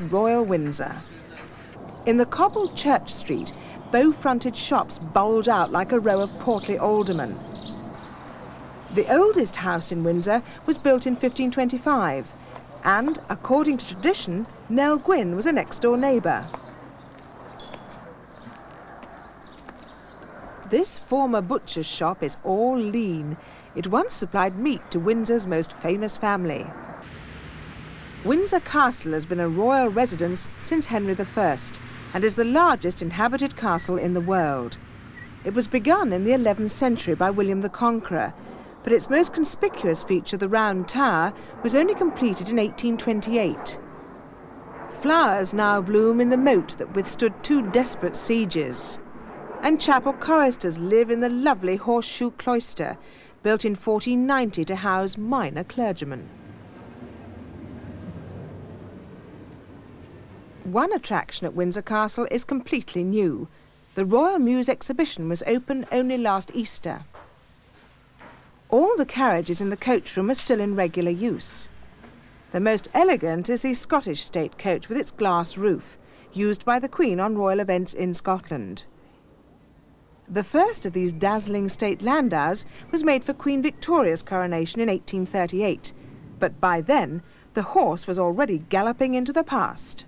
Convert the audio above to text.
Royal Windsor. In the cobbled church street, bow-fronted shops bulge out like a row of portly aldermen. The oldest house in Windsor was built in 1525, and, according to tradition, Nell Gwyn was a next-door neighbour. This former butcher's shop is all lean. It once supplied meat to Windsor's most famous family. Windsor Castle has been a royal residence since Henry I and is the largest inhabited castle in the world. It was begun in the 11th century by William the Conqueror, but its most conspicuous feature, the Round Tower, was only completed in 1828. Flowers now bloom in the moat that withstood two desperate sieges and chapel choristers live in the lovely Horseshoe Cloister, built in 1490 to house minor clergymen. One attraction at Windsor Castle is completely new. The Royal Mews exhibition was open only last Easter. All the carriages in the coach room are still in regular use. The most elegant is the Scottish state coach with its glass roof, used by the Queen on royal events in Scotland. The first of these dazzling state landaus was made for Queen Victoria's coronation in 1838, but by then the horse was already galloping into the past.